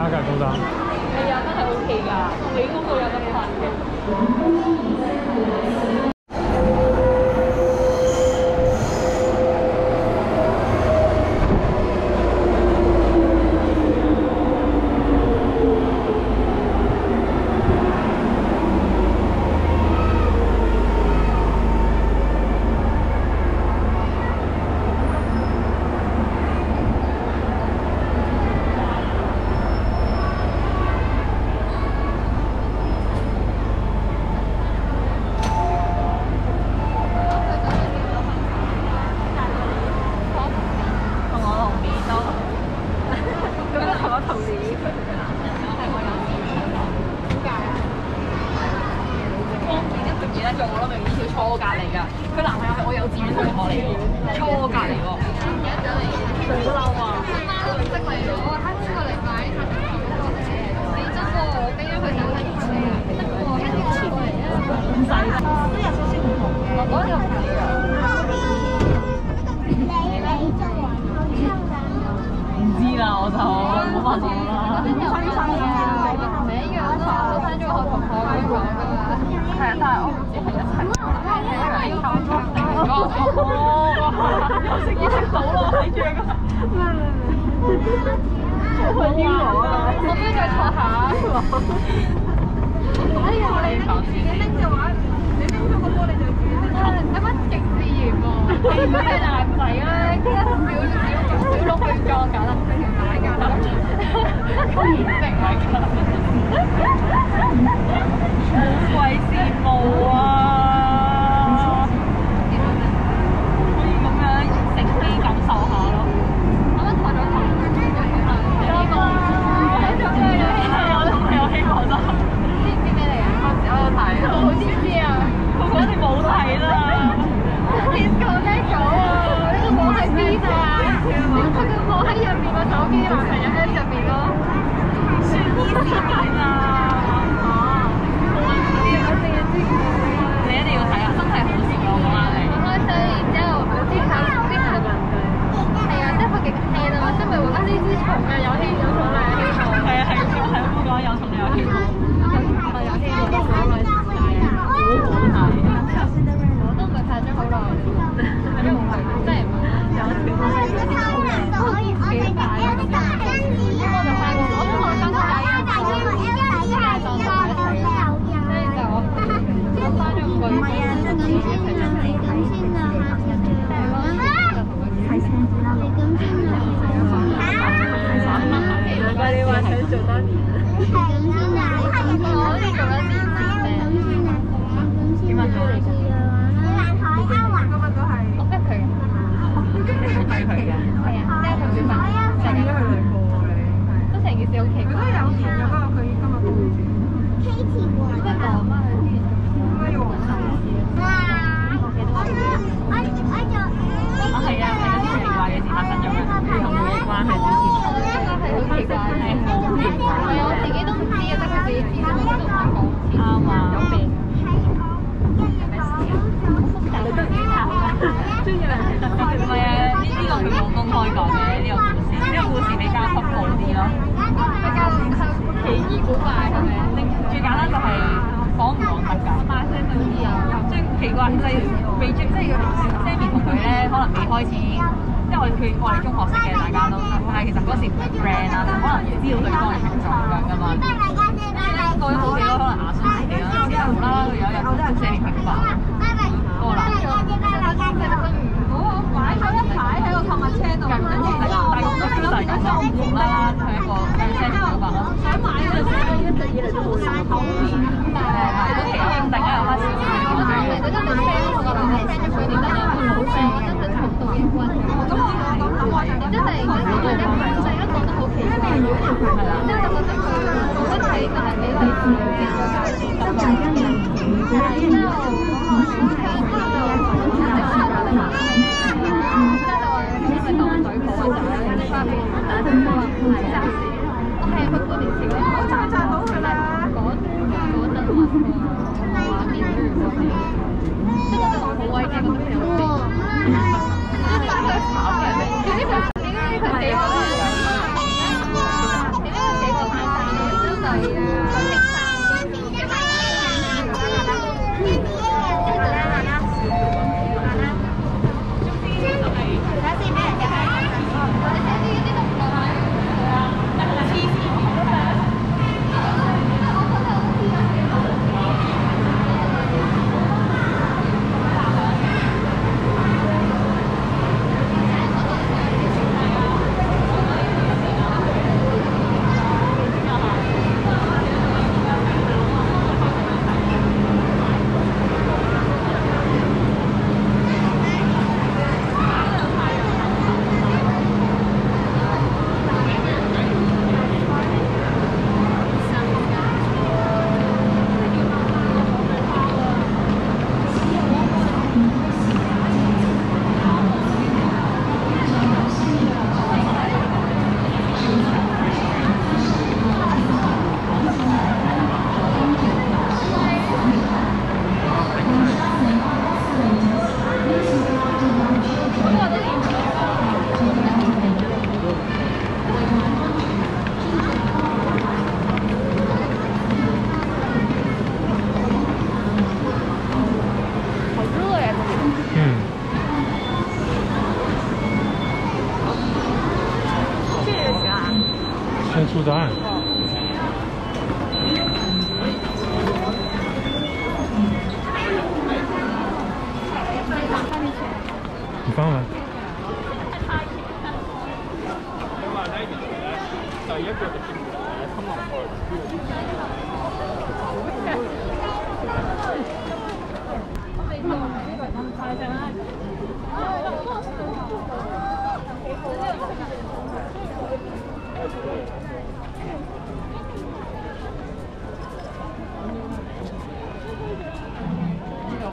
加㗎高達。係啊，真係 OK 㗎，你嗰個有得噴嘅。同我同面都，咁樣同我同年。係我有面。點解啊？我唔記得唔記得咗咯，明明條初隔離㗎，佢男朋友係我幼稚園同學嚟喎，初隔離喎。記得咗你。好嬲啊！媽識嚟咗，他這個禮拜他就跑過嚟，你真喎，跟住佢就喺度車啊，得喎，跟住佢過嚟啊，唔使啦，都有少少唔同。我覺得又唔係㗎。唔知啦，我就冇乜點啦。唔係一樣啦，我聽咗我同學咁講㗎嘛。係啊，但係我唔知係一齊裝定係裝？哦，有食意識到咯，睇住啊！好癲我啊！可唔可以再坐下？哎呀，你你拎嘅話，你拎咗個波你就轉啦。啱啱極自然喎，如果係男仔咧，一小小小鹿去裝緊啦，俾條帶㗎啦。好唔定啊！好鬼羨慕啊！可以咁樣乘機感受下咯。啱啱抬咗頭，希望係我都係有希望啦。知唔知咩嚟啊？我有睇，我知唔知啊？我肯定冇睇啦。disco 叻咗啊！呢個網喺邊啊？佢個網喺入面個手機，男朋友喺入面咯。算醫師啊！我淨係知你一定要睇啊！真係好羨慕我媽你。我開箱，然之後之後之後係啊，即係佢極輕啊嘛，即係咪話啊呢支重啊有輕有重啊有輕重。係啊係啊係啊，講有重有輕。我有輕有重啊，好好睇。我都唔係拍咗好耐，真係唔係真係唔係。難怪做多年。我好似做一年點啊做？我逼佢嘅，係佢嘅。係啊，即係同小朋友成日都成件事好奇怪。即係講乜佢啊係啊，係有啲奇怪嘅事發生咗嘅，同佢嘅關係之前。我覺得係好奇怪，係好奇怪。係啊，我自己都唔知啊，得佢自己知，我都唔敢講。啱啊。有病。你都唔知談啊？中意人哋特別唔係啊？呢呢個佢冇公開講嘅呢個故事，呢個故事比較恐怖啲咯。比較奇異古怪係咪？最簡單就係講唔講得㗎？把聲好似有。最奇怪就係未即係 Sammy 同佢咧，可能未開始，即係我哋佢我哋中學識嘅，大家都，但係其實嗰時唔係 friend 啦，可能知道對方嘅情狀咁樣㗎嘛。過咗好幾個可能牙酸時期啦，之後啦，有一日同 Sammy 平反，嗰個男嘅。我擺咗一排喺個購物車度，跟住大大個都 feel 就係咁就無啦啦向一個有車小白啦。想買嗰陣時一直以嚟都冇嘥口面，但係誒，都奇怪，突然間有翻少少嘅我係覺得你 friend 同個男仔 friend 咗佢點解有好 friend？我真係同道應君。咁我咁諗我就即係突然間講咗一排，突然間講得好奇怪，即係就覺得佢我覺得佢係就係俾利是嘅咗介紹咁樣。然之後點解佢死咗？點解树子啊！你放了？